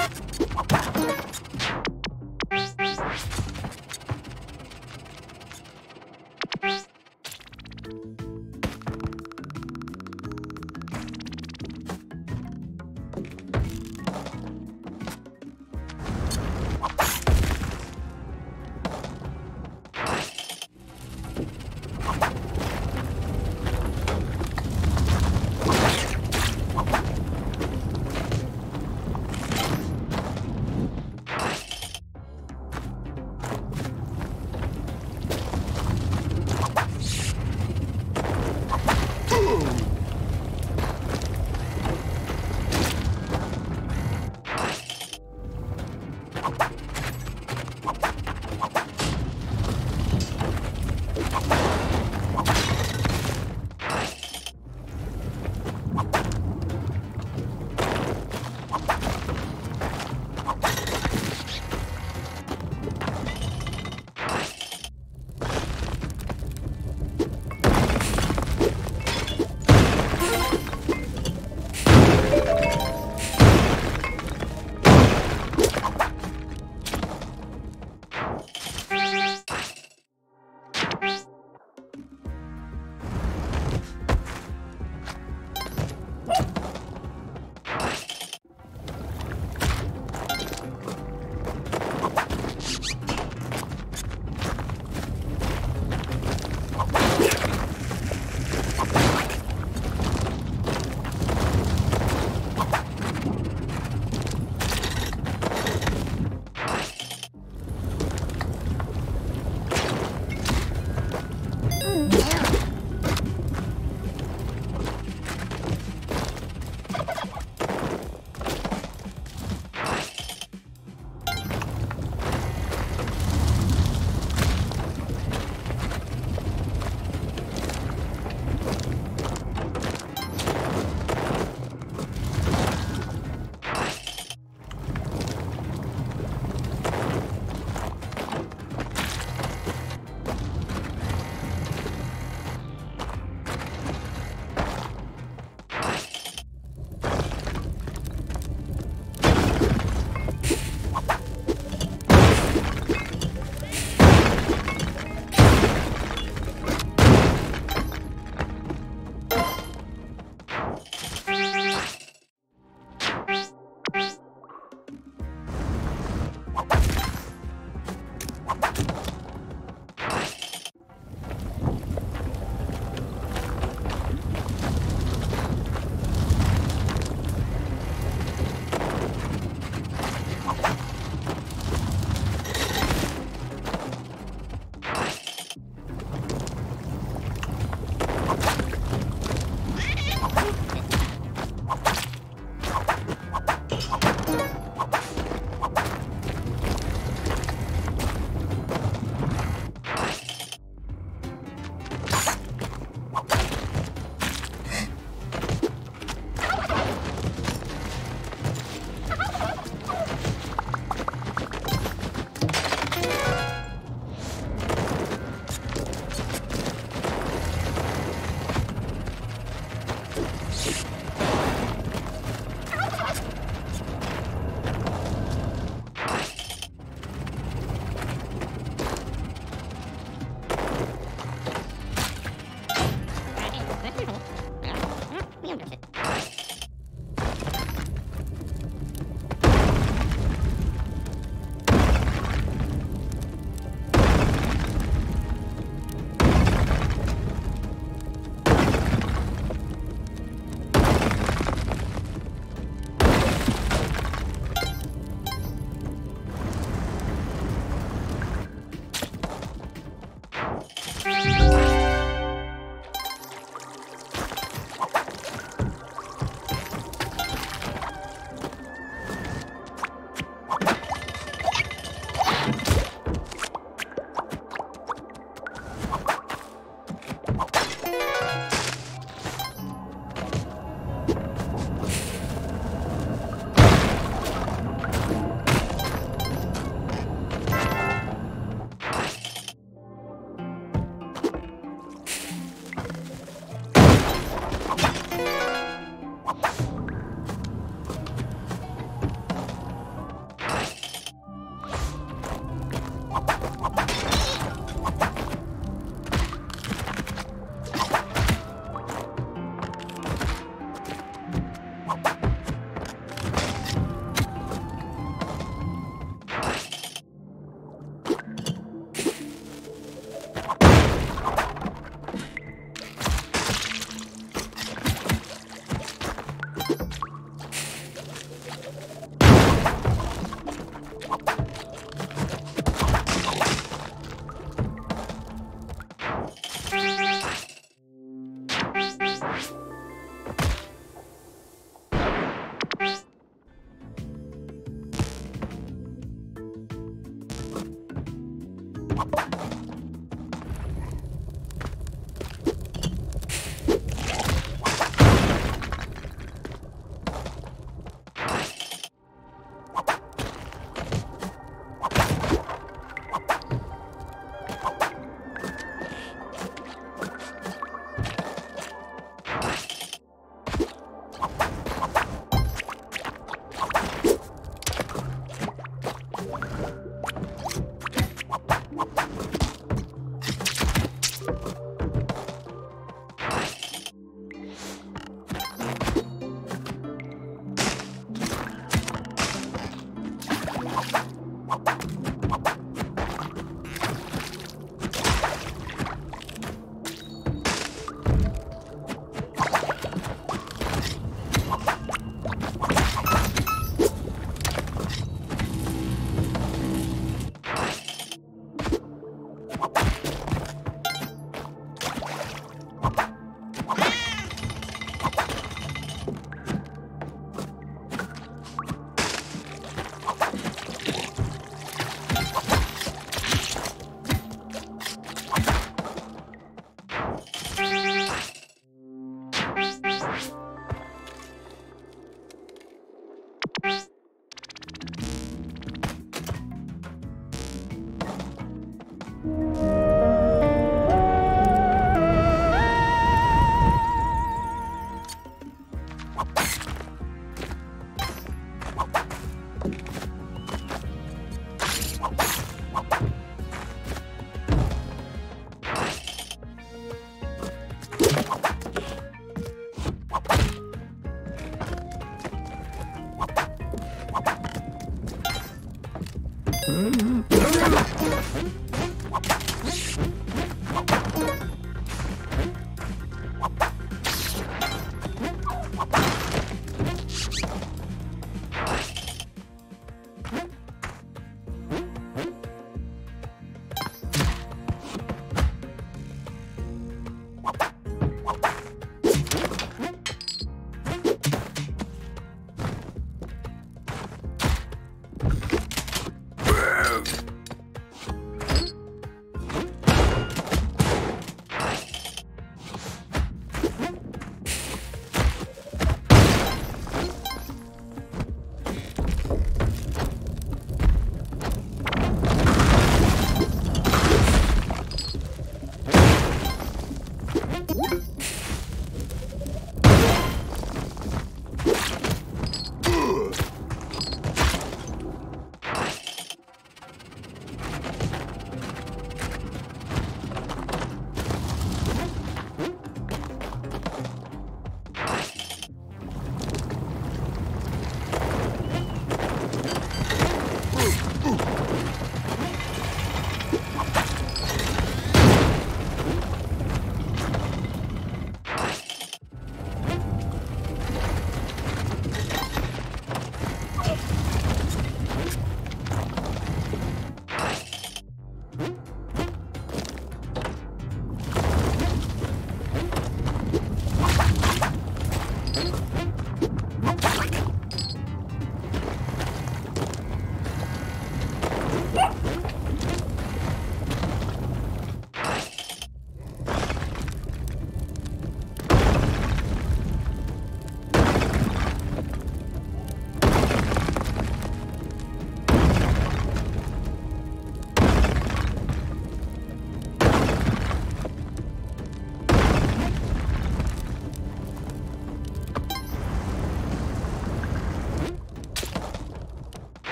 Ha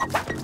What?